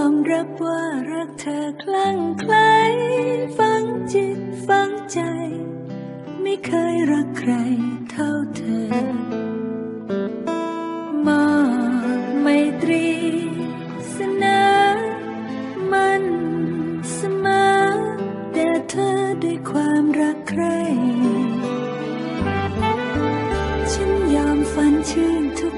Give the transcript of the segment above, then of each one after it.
อมรับว่ารักเธอคลั่งไคล้ฝังจิตฝังใจ ไม่เคยรักใครเท่าเธอ มอบไมตรีสนามันสมอแด่เธอด้วยความรักใคร ฉันยอมฝันชื่นทุก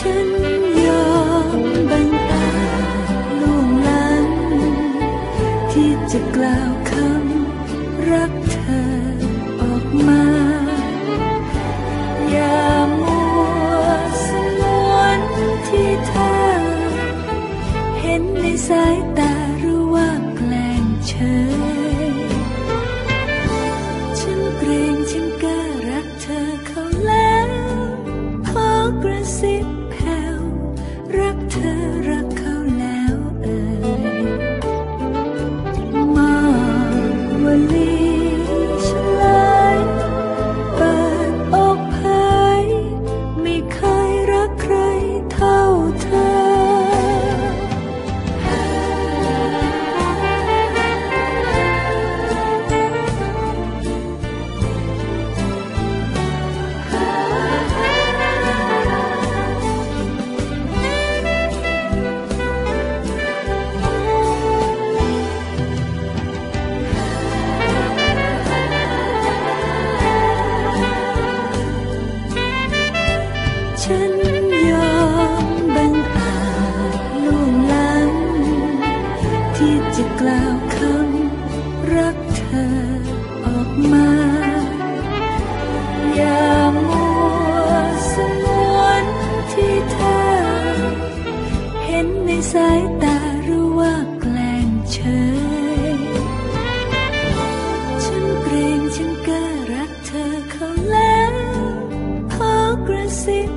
ฉันยอมบังอาจล่วงล้ำที่จะกล่าวคำรักเธอออกมา อย่ามัวสงวนที่เธอ เห็นในสายตาหรือว่าแกล้งเฉย รั ฉันยอมบังอาจล่วงล้ำที่จะกล่าวคำรักเธอออกมา อย่ามัวสงวนที่เธอ เห็นในสายตาหรือว่าแกล้งเฉย ฉันเกรงฉันก็รักเธอเขาแล้วขอกระซิบ